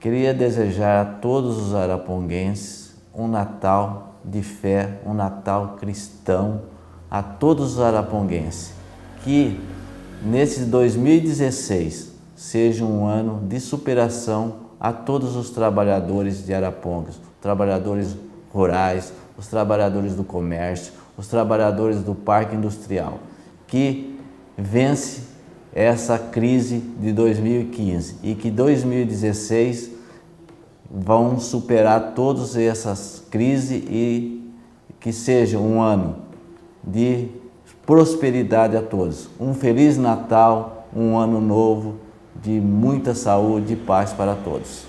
Queria desejar a todos os araponguenses um Natal de fé, um Natal cristão, a todos os araponguenses. Que nesse 2016 seja um ano de superação a todos os trabalhadores de Arapongas, trabalhadores rurais, os trabalhadores do comércio, os trabalhadores do parque industrial, que vence essa crise de 2015 e que 2016 vão superar todas essas crises e que seja um ano de prosperidade a todos. Um feliz Natal, um ano novo de muita saúde e paz para todos.